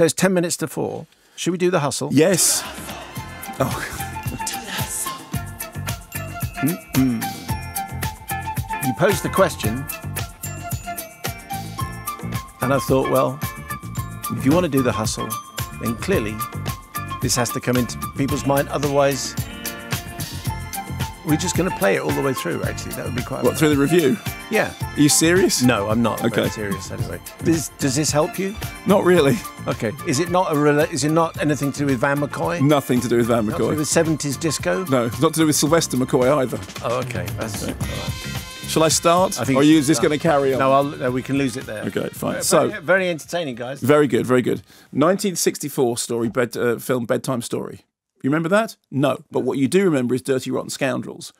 So it's 10 minutes to four. Should we do the hustle? Yes. Oh, You posed the question, and I thought, well, if you want to do the hustle, then clearly this has to come into people's mind. Otherwise, we're just going to play it all the way through. Actually, that would be quite. what, through the review? Yeah. Are you serious? No, I'm not. Okay. very serious anyway. Does, does this help you? Not really. Okay. Is it not a rela- is it not anything to do with Van McCoy? Nothing to do with Van Not to do McCoy. with 70s disco? No, not to do with Sylvester McCoy either. Oh, okay. That's all right. Shall I start? I think or are you should just going to carry on? No, I'll, no, we can lose it there. Okay, fine. Very, So- very, very entertaining, guys. Very good, very good. 1964 story, bed, uh, film Bedtime Story. You remember that? No. But what you do remember is Dirty Rotten Scoundrels,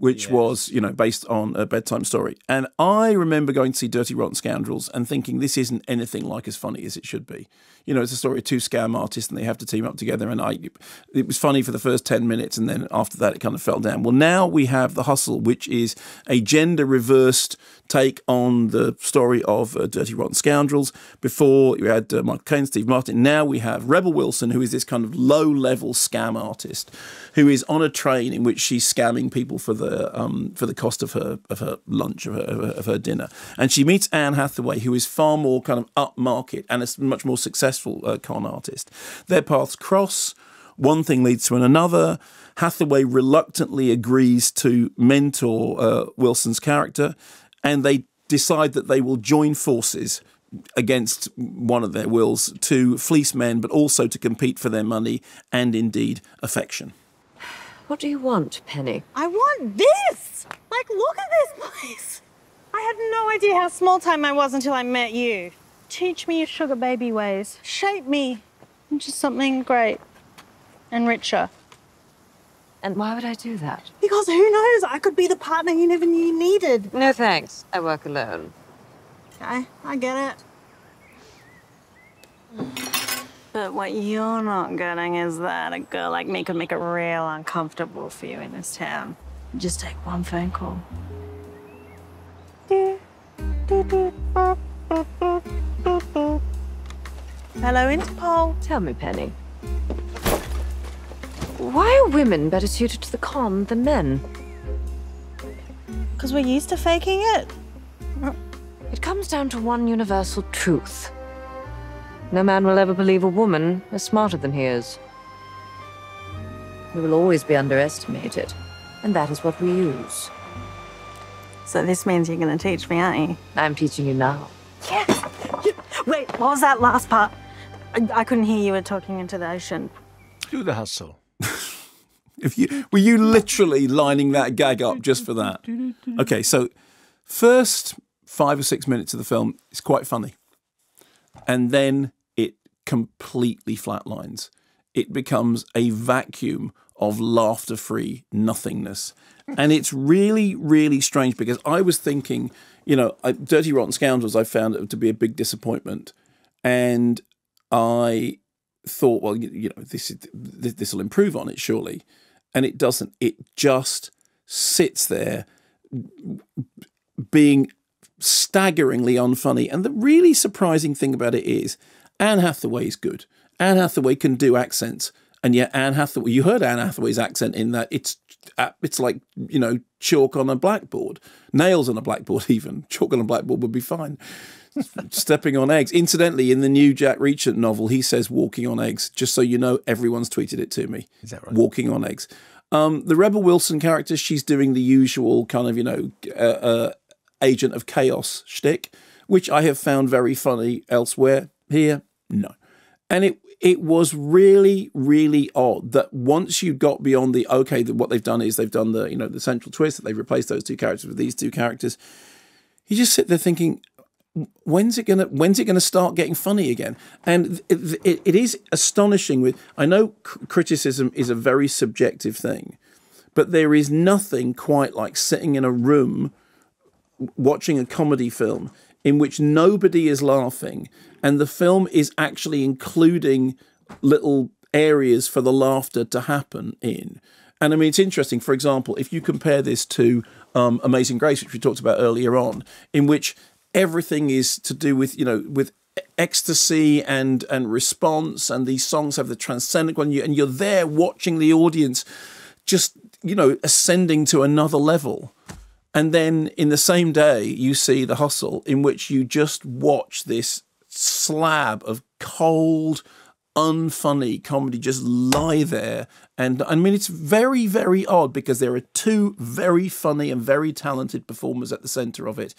which was, you know, based on a bedtime story. And I remember going to see Dirty Rotten Scoundrels and thinking this isn't anything like as funny as it should be. You know, it's a story of two scam artists and they have to team up together. And I, it was funny for the first 10 minutes. And then after that, it kind of fell down. Well, now we have The Hustle, which is a gender reversed take on the story of uh, Dirty Rotten Scoundrels. Before you had uh, Michael Caine, Steve Martin. Now we have Rebel Wilson, who is this kind of low level scam artist who is on a train in which she's scamming people for the um, for the cost of her of her lunch of her, of her, of her dinner. And she meets Anne Hathaway, who is far more kind of upmarket and a much more successful uh, con artist. Their paths cross. One thing leads to another. Hathaway reluctantly agrees to mentor uh, Wilson's character, and they decide that they will join forces against one of their wills to fleece men, but also to compete for their money and indeed affection. What do you want, Penny? I want this! Like, look at this place! I had no idea how small time I was until I met you. Teach me your sugar baby ways. Shape me into something great and richer. And why would I do that? Because who knows? I could be the partner you never knew you needed. No thanks. I work alone. Okay, I get it. But what you're not getting is that a girl like me could make it real uncomfortable for you in this town. Just take one phone call. Hello, Interpol. Tell me, Penny. Why are women better suited to the con than men? Because we're used to faking it. It comes down to one universal truth. No man will ever believe a woman is smarter than he is. We will always be underestimated, and that is what we use. So this means you're going to teach me, aren't you? I'm teaching you now. Yes. Wait, what was that last part? I, I couldn't hear you were talking into the ocean. Do the hustle. If you were you literally lining that gag up just for that? Okay, so first five or six minutes of the film is quite funny, and then it completely flatlines. It becomes a vacuum of laughter-free nothingness, and it's really, really strange because I was thinking, you know, I, Dirty Rotten Scoundrels, I found it to be a big disappointment, and I thought, well, you, you know, this is this will improve on it surely, and it doesn't. It just sits there, being staggeringly unfunny. And the really surprising thing about it is, Anne Hathaway is good. Anne Hathaway can do accents, and yet Anne Hathaway, you heard Anne Hathaway's accent in that it's uh, it's like you know chalk on a blackboard, nails on a blackboard. Even chalk on a blackboard would be fine stepping on eggs. Incidentally, in the new Jack Reacher novel, he says walking on eggs. Just so you know, everyone's tweeted it to me. Is that right? Walking on eggs. Um, the Rebel Wilson character, she's doing the usual kind of, you know, uh, uh, agent of chaos shtick, which I have found very funny elsewhere. Here, no. And it it was really, really odd that once you got beyond the okay, that what they've done is they've done the, you know, the central twist that they've replaced those two characters with these two characters. You just sit there thinking, when's it gonna when's it gonna start getting funny again and it, it, it is astonishing with i know criticism is a very subjective thing but there is nothing quite like sitting in a room watching a comedy film in which nobody is laughing and the film is actually including little areas for the laughter to happen in and I mean, it's interesting. For example, if you compare this to um, Amazing Grace, which we talked about earlier on, in which everything is to do with you know with ecstasy and and response and these songs have the transcendent one and you're there watching the audience just you know ascending to another level and then in the same day you see the hustle in which you just watch this slab of cold unfunny comedy just lie there and i mean it's very very odd because there are two very funny and very talented performers at the center of it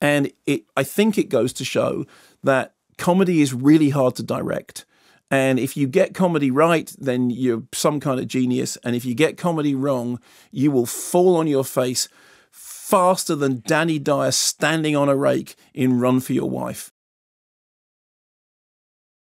and it i think it goes to show that comedy is really hard to direct. And if you get comedy right, then you're some kind of genius. And if you get comedy wrong, you will fall on your face faster than Danny Dyer standing on a rake in Run for Your Wife.